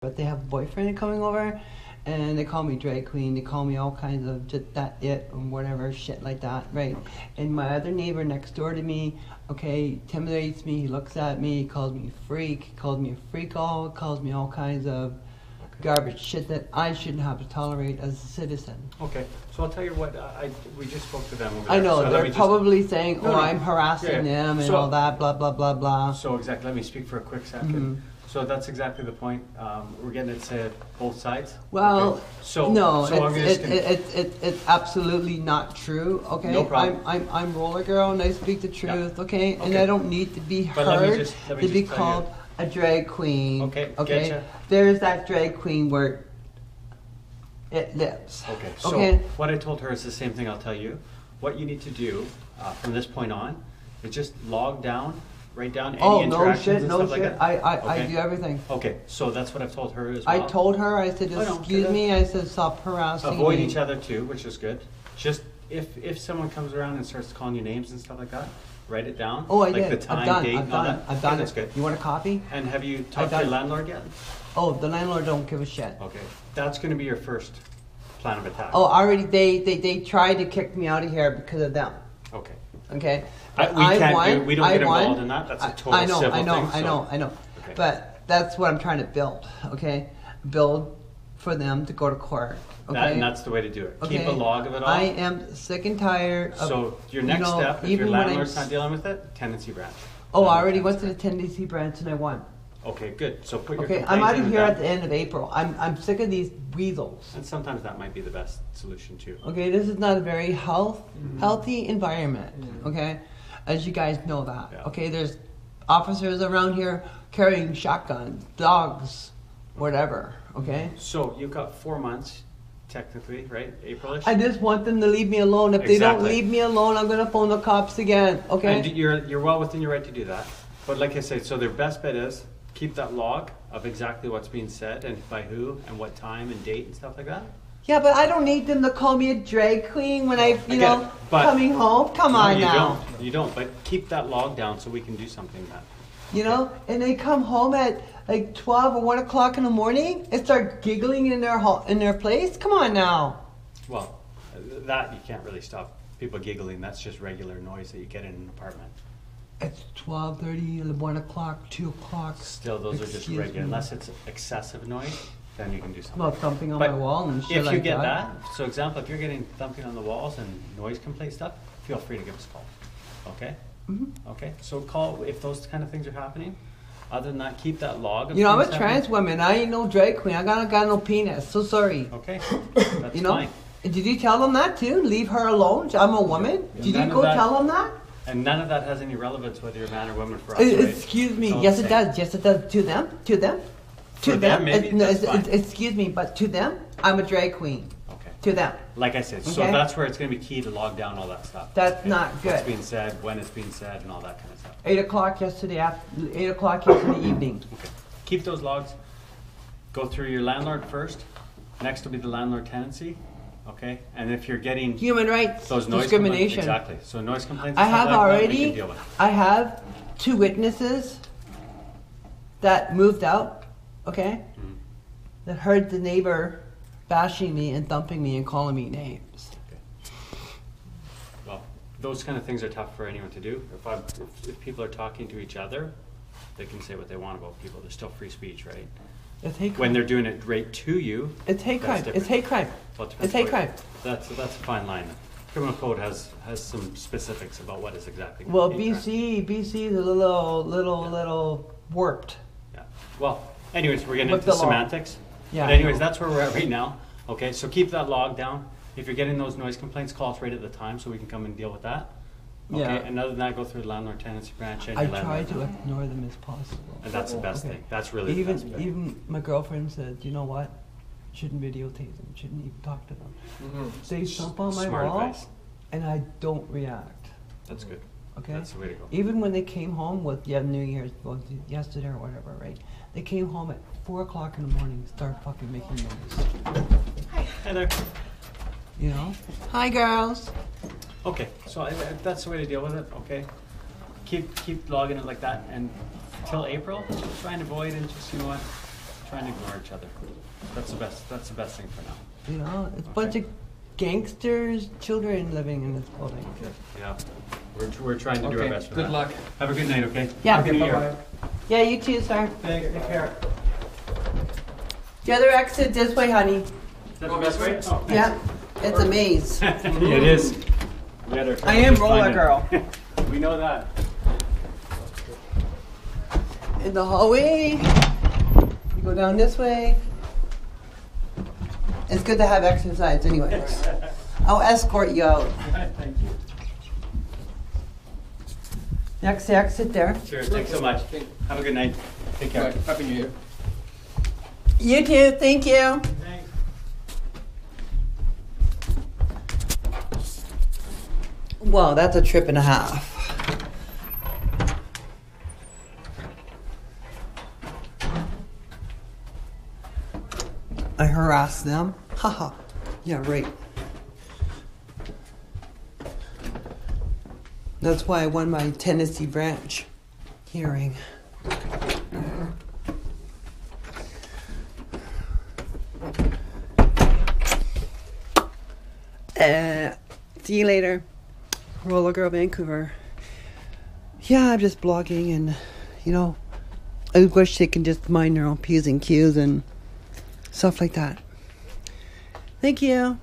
but they have a boyfriend coming over and they call me drag queen. They call me all kinds of just that it and whatever shit like that right? And my other neighbor next door to me okay intimidates me. He looks at me. He calls me freak. He calls me a freak all calls me all kinds of garbage shit that i shouldn't have to tolerate as a citizen. Okay. So i'll tell you what i, we just spoke to them over there, i know so they're probably just, saying oh no, no. i'm harassing yeah, yeah. them and so, all that blah blah blah blah. So exactly let me speak for a quick 2nd so that's exactly the point, um, we're getting it said both sides? Well, Okay. So, no, so I'm it's, just it, it, it, it, it's absolutely not true. Okay, No problem. I'm, I'm, I'm roller girl, and I speak the truth. Okay, and Okay. I don't need to be But let me heard just- let me to be just tell you- called a drag queen. Okay, okay. getcha. There's that drag queen word. it lives. okay, so Okay. what I told her is the same thing I'll tell you. What you need to do, uh, from this point on, is just log down, write down any Oh no interactions shit, and no stuff like shit. that. I, I, I Okay. do everything. Okay, so that's what I've told her as I well. told her. I said, I know, "Excuse good. me." I said, "Stop harassing Avoid me." each other too, which is good. Just if if someone comes around and starts calling you names and stuff like that, write it down. Oh, I like did. the time, I've done. date, I've and all done. that. I've Okay, done That's it. good. You want a copy? And have you talked to done your it. landlord yet? Oh, the landlord don't give a shit. Okay, that's going to be your first plan of attack. Oh, already they, they, they tried to kick me out of here because of them. Okay. Okay, I- we can't do- won, we don't I get won. involved in that. That's a I- total I know, civil I know, thing, I so- know, I know. Okay. But that's what I'm trying to build. Okay, build for them to go to court. Okay, That, and that's the way to do it. Keep a Okay. log of it all. I am sick and tired. Of, so your you next know, step, if even your when I- landlord's not dealing with it, tenancy branch. Oh, I already went to the tenancy branch and I won. Branch. Okay, good. So put your Okay, I'm out of with here them. at the end of April. I'm I'm sick of these weasels. And sometimes that might be the best solution too. Okay, this is not a very health mm-hmm. healthy environment. Mm-hmm. Okay, as you guys know that. Yeah. Okay, there's officers around here carrying shotguns, dogs, whatever. Okay, So you've got four months, technically, right? Aprilish. I just want them to leave me alone. If they don't Exactly. leave me alone, I'm gonna phone the cops again. Okay. And you're you're well within your right to do that. But like I said, so their best bet is keep that log of exactly what's being said and by who and what time and date and stuff like that. yeah, but I don't need them to call me a drag queen when I, you know, but- coming home. Come No, on you now. don't. You don't. But keep that log down so we can do something then. You know, and they come home at like twelve or one o'clock in the morning and start giggling in their ho- in their place. Come on now. Well, that you can't really stop people giggling. That's just regular noise that you get in an apartment. It's twelve thirty, one o'clock, two o'clock. Still, those are just Excuse regular. me. Unless it's excessive noise, then you can do something. Well, thumping on But my wall and shit if you like get that. that, so example, if you're getting thumping on the walls and noise complaint stuff, feel free to give us a call. Okay? Mhm. Okay, so call if those kind of things are happening. Other than that, keep that log. Of You know, I'm a happening. trans woman. I ain't no drag queen. I got got no penis. So sorry. Okay, that's You know. fine. Did you tell them that too? Leave her alone. I'm a woman. Did None you of go that- tell them that? And none of that has any relevance whether you're a man or woman for us, Uh, right? Excuse me. Yes, it does. Yes, it does. To them. To them. To For them, maybe, Uh, no, that's it's- fine. it's- excuse me, but to them, I'm a drag queen. Okay. To them. Like I said, so Okay. that's where it's going to be key to log down all that stuff. That's not good. What's being said, when it's being said, and all that kind of stuff. Eight o'clock yesterday. After, eight o'clock yesterday evening. Okay. Keep those logs. Go through your landlord first. Next will be the landlord tenancy. Okay. And if you're getting Human rights those noise discrimination. Complaints, exactly. So noise complaints. I and stuff have like that, we already. can deal with. I have two witnesses that moved out. Okay, Mhm. that heard the neighbor bashing me and thumping me and calling me names. Okay. Well, those kind of things are tough for anyone to do. If, I, if, if people are talking to each other, they can say what they want about people. There's still free speech, right? It's hate When they're doing it right to you, It's hate that's crime. It's different. hate crime. well, it It's hate what- crime. That's that's a fine line. Criminal code has has some specifics about what is exactly. Well, hate crime. BC, BC is a little, little, Yeah. little warped. Yeah. Well, anyways, we're getting With into the law. semantics. Yeah. But anyways, that's where we're at right now. Okay, so keep that log down. If you're getting those noise complaints, call us right at the time so we can come and deal with that. Okay. Yeah. And other than that, go through the landlord tenancy branch and I your try landlord. to ignore them as possible. And that's the best Okay. thing. That's really the even thing. even my girlfriend said, you know what? Shouldn't videotape them. Shouldn't even talk to them. Mm-hmm. They stomp on my Smart wall, advice. and I don't react. That's good. Okay. That's the way to go. Even when they came home with yeah New Year's, well, yesterday or whatever, right? They came home at four o'clock in the morning, and start fucking making noise. Hi there. You know? Hi, girls. Okay, so I, I- that's the way to deal with it. Okay, keep keep logging it like that, and till April, try and avoid and just you know what, try and ignore each other. That's the best. That's the best thing for now. You know, it's a bunch of gangsters, children living in this building. Yeah, we're, we're trying to do our Okay, best for good that. luck. Have a good night. Okay. Yeah. Happy Okay, New Year. Yeah, you too, sir. Thanks, take care. The other exit this way, honey. Is that the best way? Oh, Yeah, it's a maze. it is. We I am roller girl. we know that. In the hallway, you go down this way. It's good to have exercise, anyways. I'll escort you out. Thank you. Next exit there. Sure. Thanks so much. Have a good night. Take care. Happy New Year. You too. Thank you. Well, that's a trip and a half. I harassed them. Haha. yeah, right. That's why I won my tenancy branch hearing. Uh, see you later. Roller Girl Vancouver. Yeah, I'm just blogging and, you know, I wish they can just mind their own P's and Q's and stuff like that. Thank you.